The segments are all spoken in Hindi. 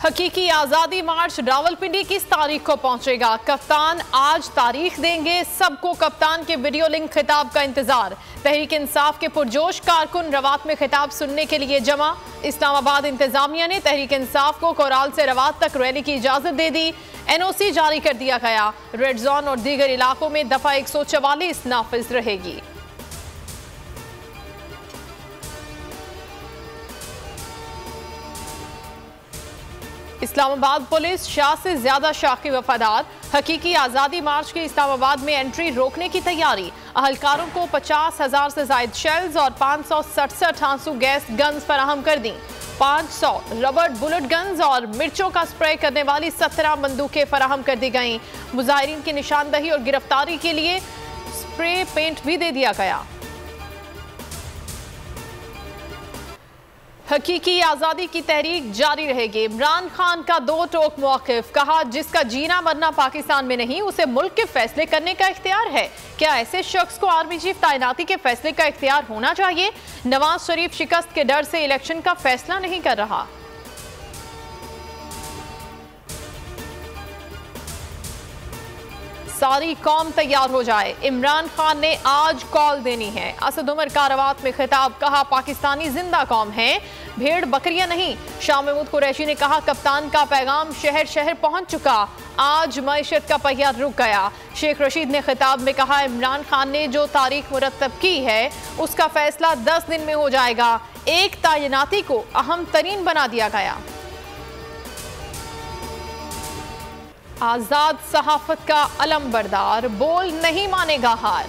हकीकी आज़ादी मार्च रावलपिंडी किस तारीख को पहुंचेगा। कप्तान आज तारीख देंगे। सबको कप्तान के वीडियो लिंक खिताब का इंतज़ार। तहरीक इंसाफ के पुरजोश कारकुन रवात में खिताब सुनने के लिए जमा। इस्लामाबाद इंतजामिया ने तहरीक इंसाफ को कोराल से रवात तक रैली की इजाज़त दे दी। एनओसी जारी कर दिया गया। रेड जोन और दीगर इलाकों में दफ़ा एक सौ नाफिज रहेगी। इस्लामाबाद पुलिस शाह से ज़्यादा शाह की वफादार। हकीकी आज़ादी मार्च के इस्लामाबाद में एंट्री रोकने की तैयारी। अहलकारों को पचास हज़ार से जायद शेल्स और पाँच सौ सड़सठ आँसू गैस गन्स फराहम कर दी। 500 रबड़ बुलेट गन्स और मिर्चों का स्प्रे करने वाली सत्रह बंदूकें फराहम कर दी गईं। मुजाहरीन की निशानदही और गिरफ्तारी के लिए स्प्रे पेंट भी दे दिया गया। हकीकी आज़ादी की तहरीक जारी रहेगी। इमरान खान का दो टोक मौकफ। कहा, जिसका जीना मरना पाकिस्तान में नहीं, उसे मुल्क के फैसले करने का इख्तियार है। क्या ऐसे शख्स को आर्मी चीफ तैनाती के फैसले का इख्तियार होना चाहिए? नवाज़ शरीफ शिकस्त के डर से इलेक्शन का फैसला नहीं कर रहा। सारी कौम तैयार हो जाए। इमरान खान ने आज कॉल देनी है। असद उमर कारवात में खिताब कहा, पाकिस्तानी ज़िंदा कौम है। भेड़ बकरियाँ नहीं। शाह महमूद कुरैशी ने कहा, कप्तान का पैगाम शहर शहर पहुँच चुका। आज मीशत का पहिया रुक गया। शेख रशीद ने खिताब में कहा, इमरान खान ने जो तारीख मुरतब की है, उसका फैसला दस दिन में हो जाएगा। एक तैनाती को अहम तरीन बना दिया गया। आज़ाद सहाफत का अलम बरदार बोल नहीं मानेगा हार।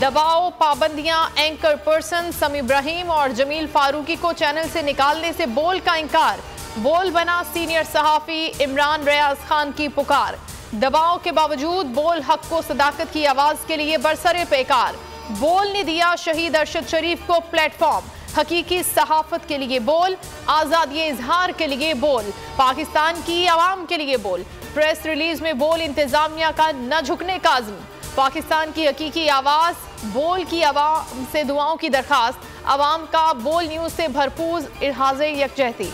दबाव, पाबंदियाँ एंकर पर्सन समी इब्राहिम और जमील फारूकी को चैनल से निकालने से बोल का इनकार। बोल बना सीनियर सहाफी इमरान रियाज खान की पुकार। दबाव के बावजूद बोल हक को सदाकत की आवाज़ के लिए बरसरे पेकार बोल ने दिया शहीद अरशद शरीफ को प्लेटफॉर्म हकीकी सहाफत के लिए बोल, आज़ादी इजहार के लिए बोल, पाकिस्तान की आवाम के लिए बोल। प्रेस रिलीज़ में बोल इंतजामिया का न झुकने का आज़म पाकिस्तान की हकीकी आवाज़, बोल की आवाम से दुआओं की दरखास्त, आवाम का बोल न्यूज़ से भरपूर इहाज यकजहती।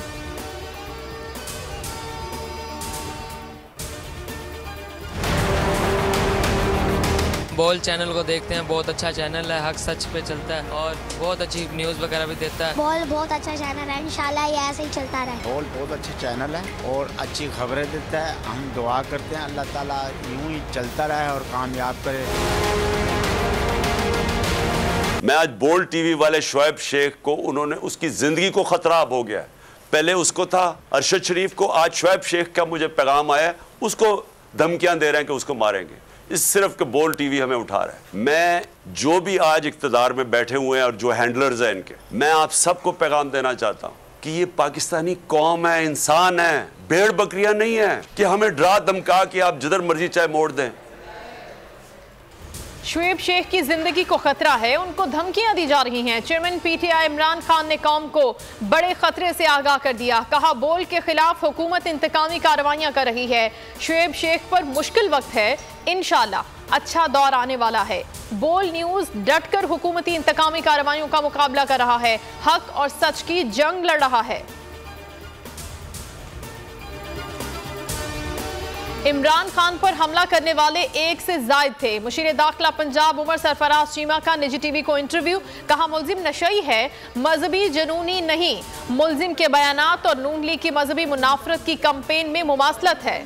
बोल चैनल को देखते हैं। बहुत अच्छा चैनल है हक सच पे चलता है और बहुत अच्छी न्यूज़ वगैरह भी देता है। बोल बहुत अच्छा चैनल है इंशाल्लाह ये ऐसे ही चलता रहे। बोल बहुत अच्छा चैनल है और अच्छी खबरें देता है। हम दुआ करते हैं अल्लाह ताला यूँ ही चलता रहे और कामयाब करे। मैं आज बोल टीवी वाले शोएब शेख को उन्होंने उसकी ज़िंदगी को ख़तराब हो गया पहले उसको था अरशद शरीफ को आज शोएब शेख का मुझे पैगाम आया उसको धमकियाँ दे रहे हैं कि उसको मारेंगे। इस सिर्फ़ के बोल टीवी हमें उठा रहा है। मैं जो भी आज इकतदार में बैठे हुए हैं और जो हैंडलर्स हैं इनके, मैं आप सबको पैगाम देना चाहता हूँ कि ये पाकिस्तानी कौम है, इंसान है, भेड़ बकरियाँ नहीं है कि हमें ड्रा धमका के आप जिधर मर्ज़ी चाहे मोड़ दें। शुएब शेख की ज़िंदगी को खतरा है। उनको धमकियाँ दी जा रही हैं। चेयरमैन पीटीआई इमरान खान ने कौम को बड़े खतरे से आगाह कर दिया। कहा, बोल के खिलाफ हुकूमत इंतकामी कार्रवाइयाँ कर रही है। शुएब शेख पर मुश्किल वक्त है। इनशाला अच्छा दौर आने वाला है। बोल न्यूज़ डटकर हुकूमती इंतकामी कार्रवाइयों का मुकाबला कर रहा है। हक और सच की जंग लड़ रहा है। इमरान खान पर हमला करने वाले एक से जायद थे। मुशीर दाखिला पंजाब, उमर सरफराज, चीमा का निजी टीवी को इंटरव्यू कहा, मुलजिम नशई है, मजहबी जनूनी नहीं। मुलजिम के बयान और नून लीग की मजहबी मुनाफरत की कंपेन में मुमासलत है।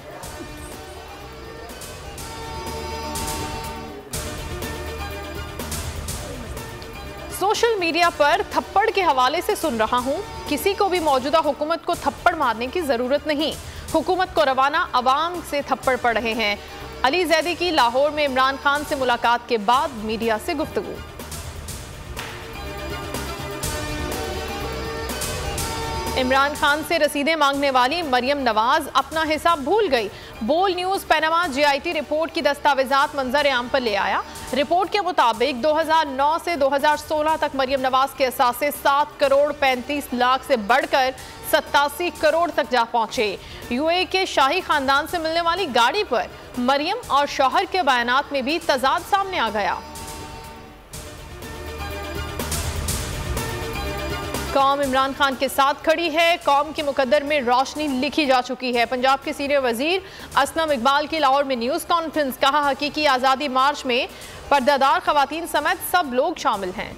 सोशल मीडिया पर थप्पड़ के हवाले से सुन रहा हूँ। किसी को भी मौजूदा हुकूमत को थप्पड़ मारने की ज़रूरत नहीं। हुकूमत को रवाना अवाम से थप्पड़ पड़ रहे हैं। अली जैदी की लाहौर में इमरान खान से मुलाकात के बाद मीडिया से गुफ्तगू। इमरान खान से रसीदें मांगने वाली मरियम नवाज़ अपना हिसाब भूल गई। बोल न्यूज़ पैनामा जीआईटी रिपोर्ट की दस्तावेजात मंजर आम पर ले आया। रिपोर्ट के मुताबिक 2009 से 2016 तक मरियम नवाज़ के असासे सात करोड़ पैंतीस लाख से बढ़कर सत्तासी करोड़ तक जा पहुँचे। यूए के शाही खानदान से मिलने वाली गाड़ी पर मरियम और शौहर के बयान में भी तजाद सामने आ गया। कौम इमरान खान के साथ खड़ी है। कौम के मुकदर में रोशनी लिखी जा चुकी है। पंजाब के सीनियर वज़ीर असलम इकबाल की लाहौर में न्यूज़ कॉन्फ्रेंस, कहा हकीकी आज़ादी मार्च में पर्दादार खवतान समेत सब लोग शामिल हैं।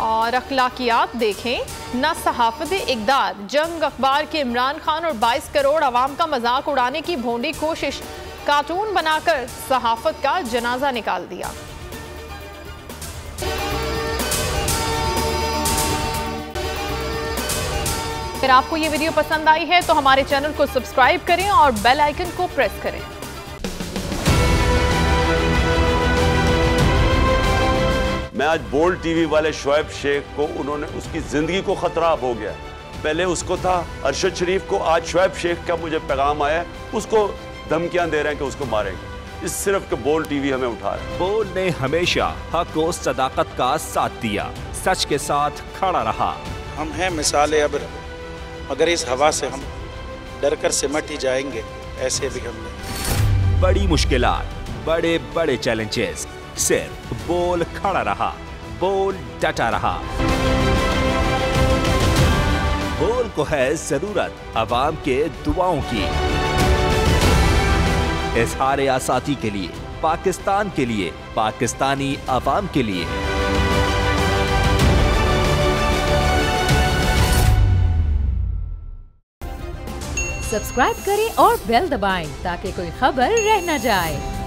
और अखलाकियात देखें। न सहाफत इकदार, जंग अखबार के इमरान खान और 22 करोड़ आवाम का मज़ाक उड़ाने की भोंडी कोशिश, कार्टून बनाकर सहाफत का जनाजा निकाल दिया। अगर आपको ये वीडियो पसंद आई है तो हमारे चैनल को सब्सक्राइब करें और बेल आइकन को प्रेस करें। मैं आज बोल्ड टीवी वाले शोएब शेख को उन्होंने उसकी ज़िंदगी को ख़तरा हो गया। पहले उसको था अरशद शरीफ को आज शोएब शेख का मुझे पैगाम आया उसको धमकियाँ दे रहे हैं कि उसको मारेंगे। इस सिर्फ़ के बोल टीवी हमें उठा रहा बोल ने हमेशा हक और सदाकत का साथ दिया सच के साथ खड़ा रहा। हम हैं मिसाल अब मगर इस हवा से हम डर कर सिमट ही जाएँगे ऐसे भी हमने। बड़ी मुश्किल बड़े बड़े चैलेंजेस। सिर्फ़ बोल खड़ा रहा, बोल डटा रहा। बोल को है ज़रूरत आवाम के दुआओं की। इजहार आसाती के लिए, पाकिस्तान के लिए, पाकिस्तानी आवाम के लिए। सब्सक्राइब करें और बेल दबाएँ ताकि कोई खबर रह न जाए।